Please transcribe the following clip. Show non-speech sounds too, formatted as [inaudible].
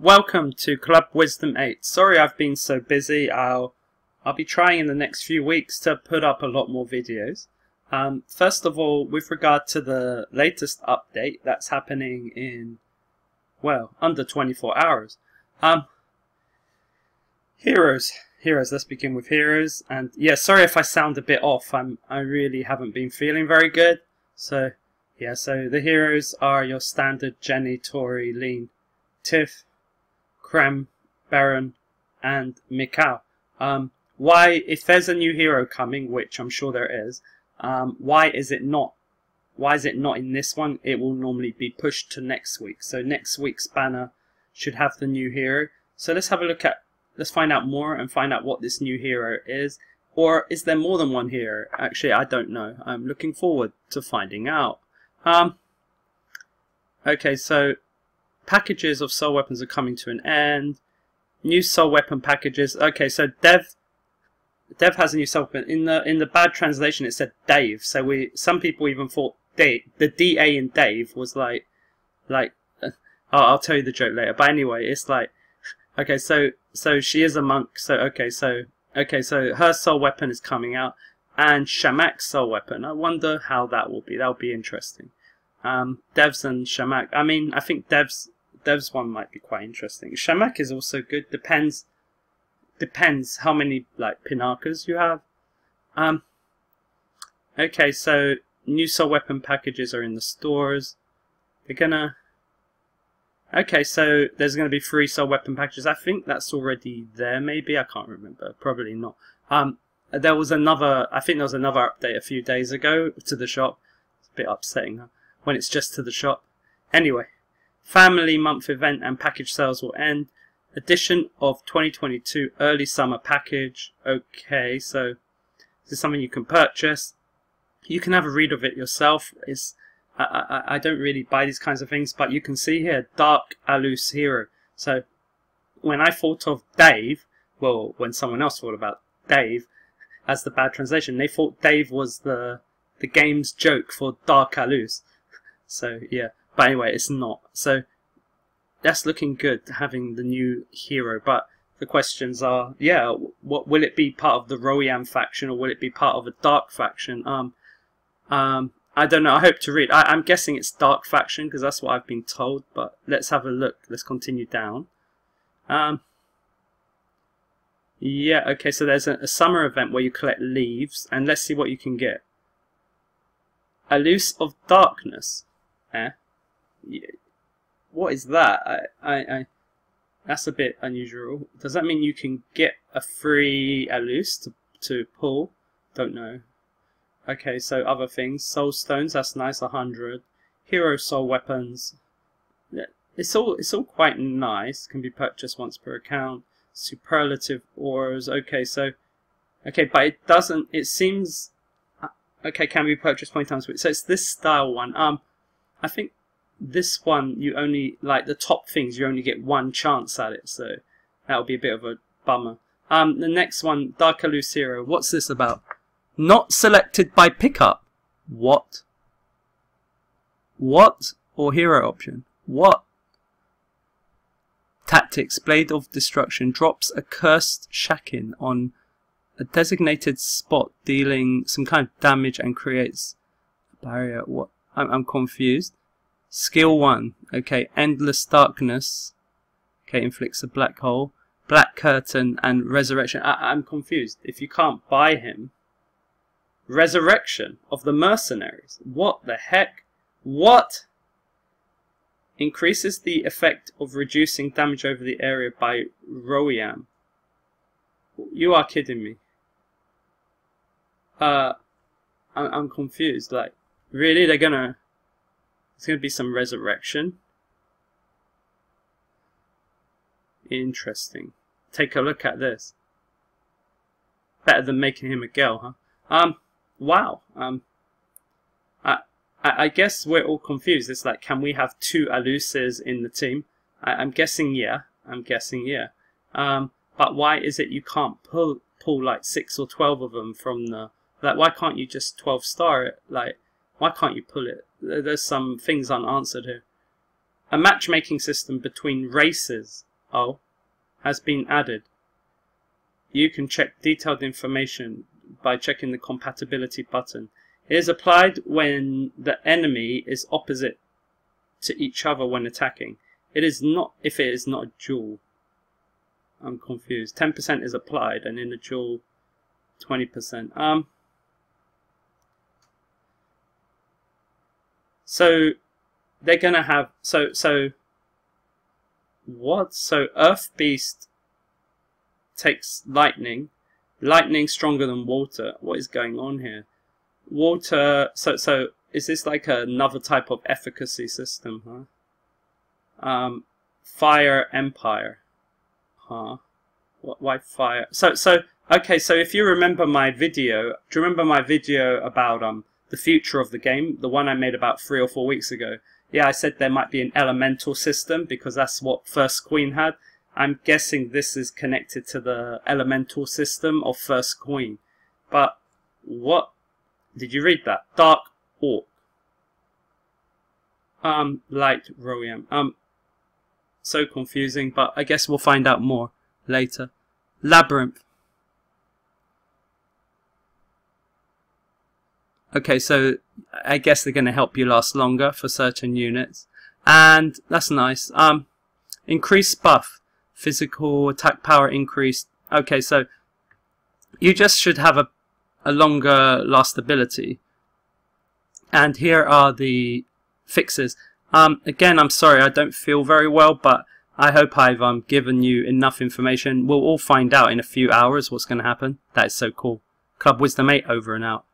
welcome to Club Wisdom 8. Sorry I've been so busy. I'll I'll be trying in the next few weeks to put up a lot more videos. Um, first of all, with regard to the latest update that's happening in, well, under 24 hours. Um, heroes. Heroes. Let's begin with heroes. And yeah, sorry if I sound a bit off. I'm I really haven't been feeling very good. So yeah, so the heroes are your standard Jenny, Tori, Lean, Tiff, Krem, Baron, and Mikau. Um, why, if there's a new hero coming, which I'm sure there is, um, why is it not? Why is it not in this one? It will normally be pushed to next week. So next week's banner should have the new hero. So let's have a look at, let's find out more and find out what this new hero is. Or is there more than one hero? Actually, I don't know. I'm looking forward to finding out. Um, okay, so packages of soul weapons are coming to an end. New soul weapon packages. Okay, so Dev Dev has a new soul weapon. In the in the bad translation, it said Dave. So we some people even thought Dave, the D A in Dave was like like. [laughs] Uh, I'll, tell you the joke later. But anyway, it's like okay, so so she is a monk. So okay, so okay, so her soul weapon is coming out, and Shamak's soul weapon. I wonder how that will be. That will be interesting. Um, Devs and Shamak. I mean, I think Devs Dev's one might be quite interesting. Shamak is also good. Depends depends how many like Pinakas you have. Um. Okay, so new soul weapon packages are in the stores. They're gonna. Okay, so there's gonna be free soul weapon packages. I think that's already there. Maybe I can't remember. Probably not. Um. There was another. I think there was another update a few days ago to the shop. It's a bit upsetting when it's just to the shop. Anyway, Family month event and package sales will end. Edition of 2022 early summer package. Okay, so this is something you can purchase. You can have a read of it yourself. It's I, I, I don't really buy these kinds of things, but you can see here Dark Alus Hero. So when I thought of Dave, well, when someone else thought about Dave as the bad translation, they thought Dave was the the game's joke for Dark Alus. [laughs] So yeah, but anyway, it's not. So that's looking good, having the new hero. But the questions are, yeah, what will it be part of the Royam faction or will it be part of a Dark faction? Um, um, I don't know. I hope to read. I, am guessing it's Dark faction because that's what I've been told. But let's have a look. Let's continue down. Um, yeah, okay, so there's a, a, summer event where you collect leaves, and let's see what you can get. Alus of Darkness. Eh? What is that? I, I, I, that's a bit unusual. Does that mean you can get a free Alus to, to pull? Don't know. Okay, so other things. Soul stones, that's nice, 100. Hero soul weapons. It's all it's all quite nice. Can be purchased once per account. Superlative ores. Okay, so okay, but it doesn't. It seems uh, okay. Can be purchased 20 times. So it's this style one. Um, I think this one you only like the top things you only get one chance at it so that'll be a bit of a bummer. Um the next one Dark Lucero. What's this about? Not selected by pickup. What? What? Or hero option. What? Tactics. Blade of destruction. Drops a cursed shakin on a designated spot dealing some kind of damage and creates a barrier. What? I'm, I'm confused Skill 1. Okay, Endless Darkness. Okay, inflicts a black hole. Black Curtain and Resurrection. I I'm confused. If you can't buy him. Resurrection of the Mercenaries. What the heck? What? Increases the effect of reducing damage over the area by Royam. You are kidding me. Uh, I'm, I'm confused. Like, really? They're gonna there's going to be some resurrection. Interesting. Take a look at this. Better than making him a girl, huh? Um, wow. Um, I, I, guess we're all confused. It's like, can we have two Aluses in the team? I, am guessing yeah. I'm guessing yeah. Um, but why is it you can't pull pull like six or twelve of them from the like? Why can't you just twelve star it? Like, why can't you pull it? There's some things unanswered here. A matchmaking system between races. Oh, has been added. You can check detailed information by checking the compatibility button. It is applied when the enemy is opposite to each other when attacking. It is not if it is not a duel. I'm confused. 10% is applied and in a duel 20%. Um So they're gonna have so so what? So Earth Beast takes lightning. Lightning stronger than water. What is going on here? Water. So so is this like another type of efficacy system? Huh. Um, fire Empire. Huh. What? Why fire? So so okay. So if you remember my video, do you remember my video about um the future of the game, the one I made about three or four weeks ago. Yeah, I said there might be an elemental system because that's what First Queen had. I'm guessing this is connected to the elemental system of First Queen. But what did you read that? Dark Orc. Um, light Royam. Um, so confusing, but I guess we'll find out more later. Labyrinth. Okay, so I guess they're going to help you last longer for certain units. And that's nice. Um, increased buff. Physical attack power increased. Okay, so you just should have a, a longer last ability. And here are the fixes. Um, again, I'm sorry, I don't feel very well, but I hope I've um, given you enough information. We'll all find out in a few hours what's going to happen. That is so cool. Club Wisdom 8 over and out.